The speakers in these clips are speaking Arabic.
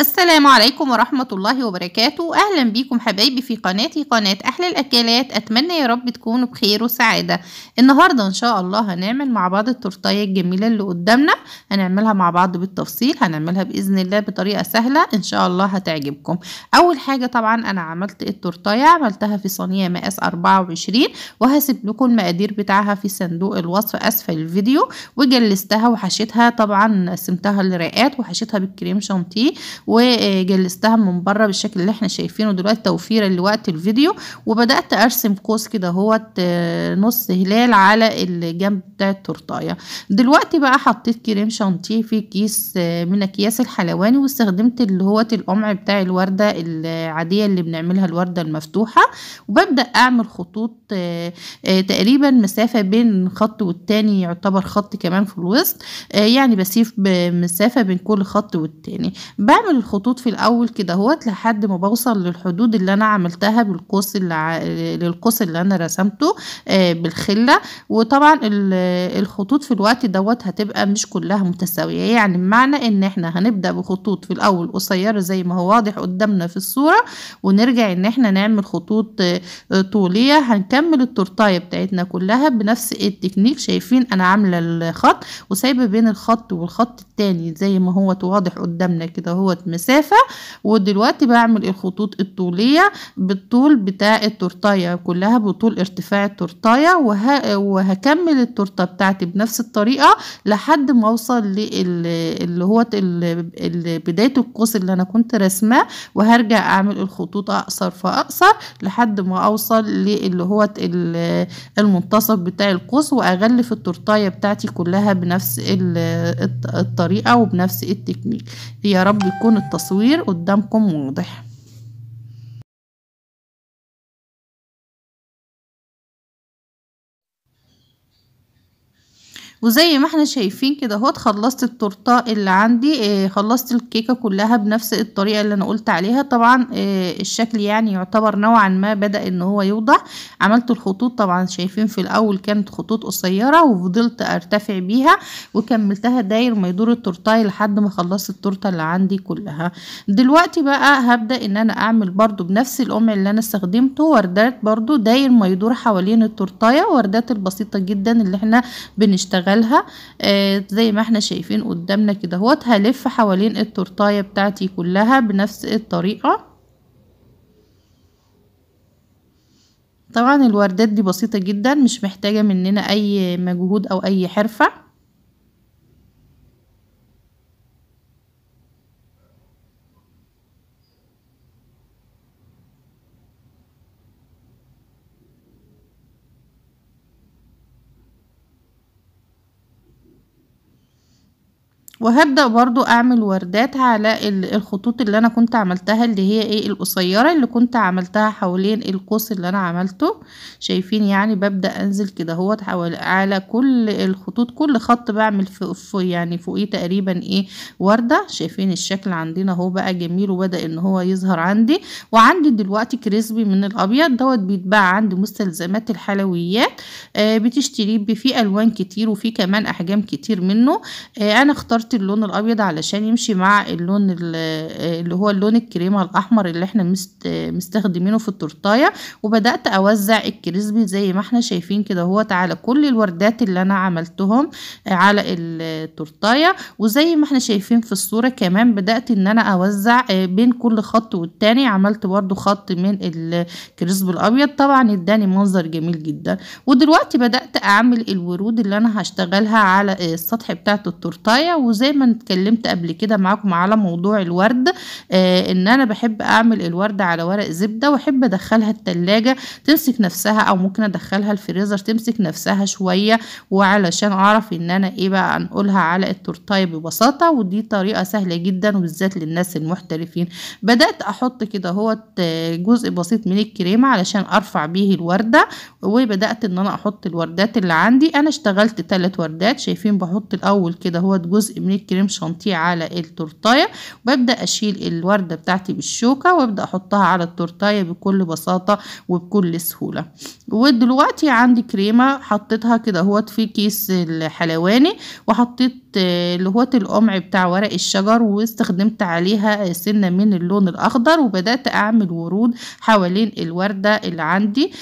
السلام عليكم ورحمة الله وبركاته. أهلا بيكم حبايبي في قناتي قناة أحلى الأكلات. أتمنى يا رب تكونوا بخير وسعادة. النهاردة إن شاء الله هنعمل مع بعض التورتاية الجميلة اللي قدامنا. هنعملها مع بعض بالتفصيل هنعملها بإذن الله بطريقة سهلة. إن شاء الله هتعجبكم. أول حاجة طبعا أنا عملت التورتاية. عملتها في صينية مقاس 24 وهسيب لكم المقادير بتاعها في صندوق الوصف أسفل الفيديو. وجلستها وحشيتها طبعا قسمتها لرقات وحشيتها بالكريم شانتيه. وجلستها من بره بالشكل اللي إحنا شايفينه دلوقتي توفيرا لوقت الفيديو. وبدأت أرسم قوس كده اهوت نص هلال على الجنب بتاع التورتاية. دلوقتي بقى حطيت كريم شانتيه في كيس من أكياس الحلواني واستخدمت اللي هو القمع بتاع الوردة العادية اللي بنعملها الوردة المفتوحة. وببدأ أعمل خطوط تقريبا مسافة بين خط والتاني يعتبر خط كمان في الوسط. يعني بسيب مسافه بين كل خط والتاني. بعمل الخطوط في الأول كده أهوت لحد ما بوصل للحدود اللي أنا عملتها بالقوس اللي. للقوس اللي أنا رسمته آه بالخلة. وطبعا الخطوط في الوقت دوت هتبقى مش كلها متساوية. يعني بمعنى إن إحنا هنبدأ بخطوط في الأول قصيرة زي ما هو واضح قدامنا في الصورة ونرجع إن إحنا نعمل خطوط آه طولية. هنكمل التورتايه بتاعتنا كلها بنفس التكنيك. شايفين أنا عاملة الخط وسايبة بين الخط والخط التاني زي ما هو واضح قدامنا كده مسافة ودلوقتي بعمل الخطوط الطولية بالطول بتاع التورتاية كلها بطول ارتفاع التورتاية وه... وهكمل التورتة بتاعتي بنفس الطريقة لحد ما أوصل لل... اللي هو ال... بداية القوس اللي أنا كنت رسماه وهرجع أعمل الخطوط أقصر فأقصر لحد ما أوصل للي هو المنتصف بتاع القوس واغلف التورتاية بتاعتي كلها بنفس الطريقة وبنفس التكنيك. يا رب يكون التصوير قدامكم واضح. وزي ما إحنا شايفين كده اهوت خلصت التورتة اللي عندي آه خلصت الكيكة كلها بنفس الطريقة اللي أنا قلت عليها. طبعا آه الشكل يعني يعتبر نوعا ما بدأ إن هو يوضح. عملت الخطوط طبعا شايفين في الأول كانت خطوط قصيرة وفضلت أرتفع بيها وكملتها داير ما يدور التورتايه لحد ما خلصت التورتة اللي عندي كلها. دلوقتي بقى هبدأ إن أنا أعمل برضو بنفس القمع اللي أنا استخدمته وردات برضو داير ما يدور حوالين التورتايه وردات البسيطة جدا اللي إحنا بنشتغل هشتغلها آه زي ما إحنا شايفين قدامنا كده اهوت هلف حوالين التورتاية بتاعتي كلها بنفس الطريقة. طبعا الوردات دي بسيطة جدا مش محتاجة مننا أي مجهود أو أي حرفة. وهبدأ برضو أعمل وردات على الخطوط اللي أنا كنت عملتها اللي هي إيه القصيرة اللي كنت عملتها حوالين القوس اللي أنا عملته. شايفين يعني ببدأ أنزل كده هو على كل الخطوط كل خط بعمل فوق يعني فوقيه تقريبا إيه وردة. شايفين الشكل عندنا هو بقى جميل وبدأ إن هو يظهر عندي. وعندي دلوقتي كريسبي من الأبيض دوت بيتباع عند مستلزمات الحلويات. آه بتشتريه فيه ألوان كتير وفيه كمان أحجام كتير منه. آه أنا اخترت اللون الأبيض علشان يمشي مع اللون اللي هو اللون الكريمة الأحمر اللي إحنا مستخدمينه في التورتاية. وبدأت أوزع الكريسبي زي ما إحنا شايفين كده أهوت على كل الوردات اللي أنا عملتهم على التورتاية. وزي ما إحنا شايفين في الصورة كمان بدأت إن أنا أوزع بين كل خط والتاني. عملت برضو خط من الكريسبي الأبيض. طبعا اداني منظر جميل جدا. ودلوقتي بدأت أعمل الورود اللي أنا هشتغلها على السطح بتاعت التورتاية. وزي ما اتكلمت قبل كده معاكم على موضوع الورد آه إن أنا بحب أعمل الورد على ورق زبدة وأحب أدخلها التلاجة تمسك نفسها أو ممكن أدخلها الفريزر تمسك نفسها شوية وعلشان أعرف إن أنا إيه بقى أنقلها على التورتايه ببساطة ودي طريقة سهلة جدا وبالذات للناس المحترفين. بدأت أحط كده هو جزء بسيط من الكريمة علشان أرفع بيه الوردة وبدأت إن أنا أحط الوردات اللي عندي. أنا اشتغلت ثلاث وردات شايفين بحط الأول كده هو جزء من الكريم شانتيه على التورتايه وببدا أشيل الوردة بتاعتي بالشوكة وأبدأ أحطها على التورتايه بكل بساطة وبكل سهولة. ودلوقتي عندي كريمة حطيتها كده أهوت في كيس الحلواني وحطيت اللي هو القمع بتاع ورق الشجر واستخدمت عليها سنة من اللون الأخضر وبدأت أعمل ورود حوالين الوردة اللي عندي.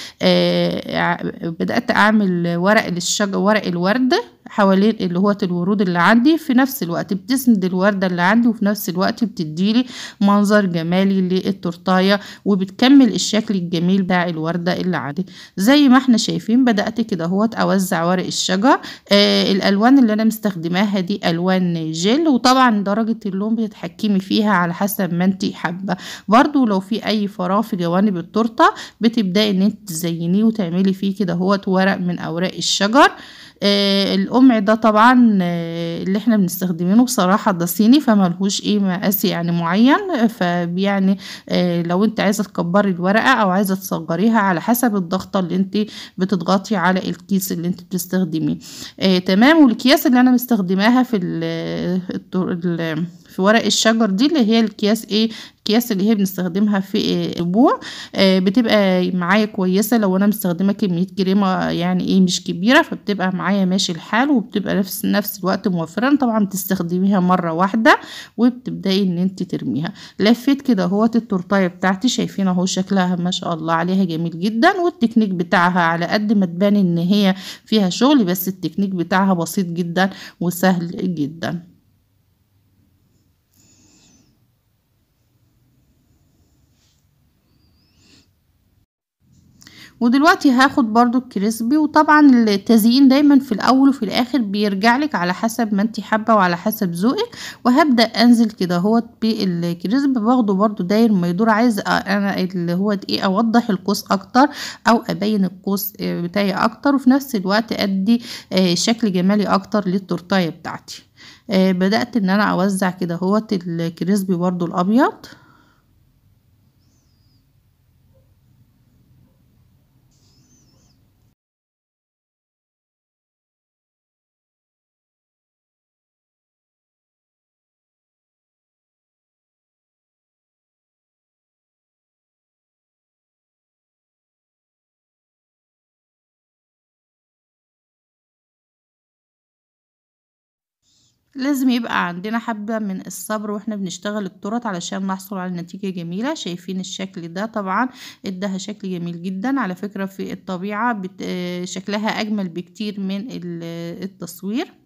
بدأت أعمل ورق الشجر ورق الورد. حوالين اللي هو الورود اللي عندي. في نفس الوقت بتسند الوردة اللي عندي وفي نفس الوقت بتديلي منظر جمالي للتورتاية وبتكمل الشكل الجميل بتاع الوردة اللي عندي. زي ما إحنا شايفين بدأت كده اهوت أوزع ورق الشجر. آه الألوان اللي أنا مستخدماها دي ألوان جل وطبعا درجة اللون بتتحكمي فيها على حسب ما انت حابة. برضو لو في أي فراغ في جوانب التورتة بتبدأي إن انت تزينيه وتعملي فيه كده اهوت ورق من أوراق الشجر. القمع ده طبعا آه اللي إحنا بنستخدمينه بصراحة ده صيني فملهوش إيه مقاس يعني معين فيعني آه لو انت عايزة تكبري الورقة أو عايزة تصغريها على حسب الضغطة اللي انت بتضغطي على الكيس اللي انت بتستخدميه. آه تمام. والأكياس اللي أنا مستخدماها في في ورق الشجر دي اللي هي الكياس إيه الكياس اللي هي بنستخدمها في أسبوع آه بتبقى معايا كويسة لو أنا مستخدمة كمية كريمة يعني إيه مش كبيرة فبتبقى معايا ماشي الحال وبتبقى نفس نفس الوقت موفرة. طبعا بتستخدميها مرة واحدة وبتبدأي إن أنت ترميها. لفيت كده أهوت التورتاية بتاعتي شايفين أهو شكلها ما شاء الله عليها جميل جدا والتكنيك بتاعها على قد ما تبان إن هي فيها شغل بس التكنيك بتاعها بسيط جدا وسهل جدا. ودلوقتي هاخد برضو ال crispy وطبعا التزيين دايما في الأول وفي الآخر بيرجع لك على حسب ما انت حابة وعلى حسب ذوقك. وهبدأ أنزل كده اهوت بالكريسبي باخده برضو داير ما يدور عايز أنا اللي هو إيه أوضح القوس أكتر أو أبين القوس بتاعي أكتر وفي نفس الوقت أدي شكل جمالي أكتر للتورتاية بتاعتي. بدأت إن أنا أوزع كده اهوت الكريسبي برضو الأبيض. لازم يبقى عندنا حبة من الصبر وإحنا بنشتغل التورت علشان نحصل على نتيجة جميلة. شايفين الشكل ده طبعا اداها شكل جميل جدا. على فكرة في الطبيعة بت... شكلها أجمل بكتير من التصوير.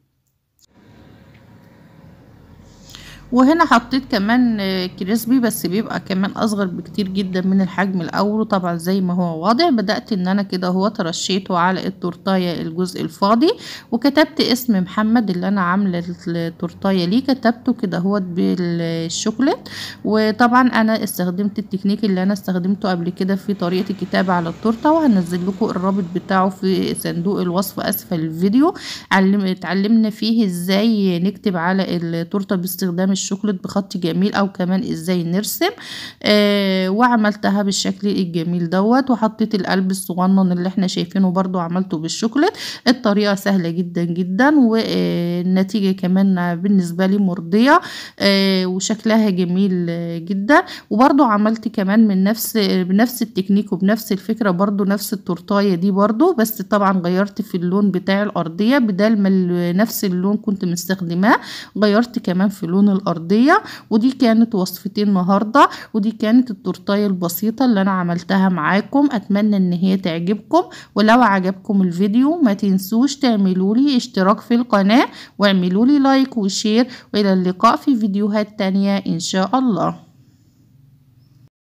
وهنا حطيت كمان كريسبي بس بيبقى كمان أصغر بكتير جدا من الحجم الأول. طبعا زي ما هو واضح بدأت إن أنا كده هو ترشيته على التورتاية الجزء الفاضي. وكتبت اسم محمد اللي أنا عاملة التورتاية ليه كتبته كده هو بالشوكولات. وطبعا أنا استخدمت التكنيك اللي أنا استخدمته قبل كده في طريقة الكتابة على التورتة وهنزل لكم الرابط بتاعه في صندوق الوصف أسفل الفيديو. علم اتعلمنا فيه إزاي نكتب على التورتة باستخدام الشوكولات بخط جميل أو كمان إزاي نرسم آه وعملتها بالشكل الجميل دوت وحطيت القلب الصغنن اللي إحنا شايفينه برضو عملته بالشوكولات. الطريقة سهلة جدا جدا والنتيجة كمان بالنسبة لي مرضية آه وشكلها جميل جدا. وبرضو عملت كمان من نفس بنفس التكنيك وبنفس الفكرة برضو نفس التورتاية دي برضو بس طبعا غيرت في اللون بتاع الأرضية بدل ما نفس اللون كنت مستخدماه غيرت كمان في لون الأرضية ودي كانت وصفتي النهاردة ودي كانت التورتاية البسيطة اللي أنا عملتها معاكم. أتمنى إن هي تعجبكم ولو عجبكم الفيديو ما تنسوش تعملوا لي اشتراك في القناة واعملوا لي like و share وإلى اللقاء في فيديوهات تانية إن شاء الله.